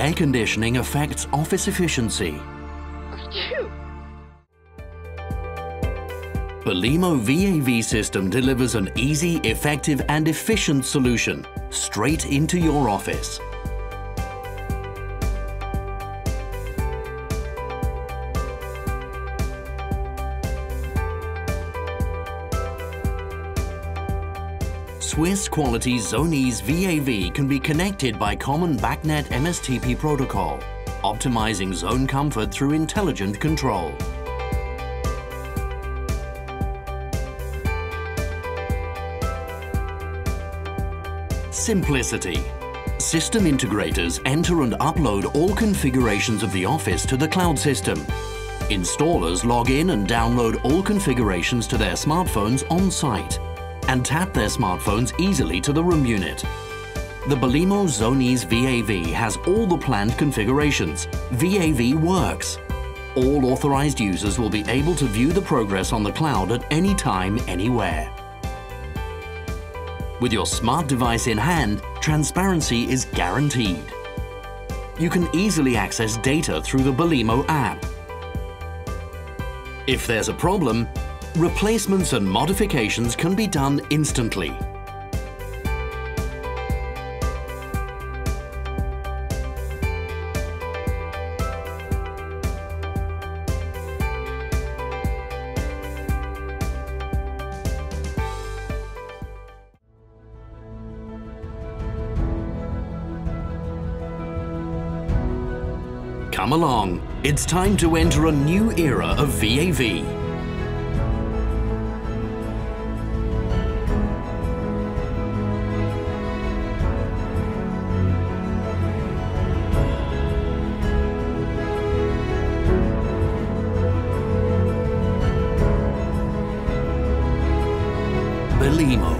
air conditioning affects office efficiency. Belimo VAV system delivers an easy, effective and efficient solution straight into your office. Swiss quality ZoneEase VAV can be connected by common BACnet MSTP protocol, optimizing zone comfort through intelligent control. Simplicity. System integrators enter and upload all configurations of the office to the cloud system. Installers log in and download all configurations to their smartphones on site and tap their smartphones easily to the room unit. The Belimo ZoneEase VAV has all the planned configurations. VAV works. All authorized users will be able to view the progress on the cloud at any time, anywhere. With your smart device in hand, transparency is guaranteed. You can easily access data through the Belimo app. If there's a problem, replacements and modifications can be done instantly. Come along, it's time to enter a new era of VAV. Belimo.